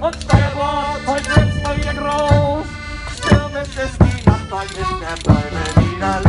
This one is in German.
und Steuerbord, heute wird's mal wieder groß. Stürmend ist die Nacht, bald ist der Bäume wieder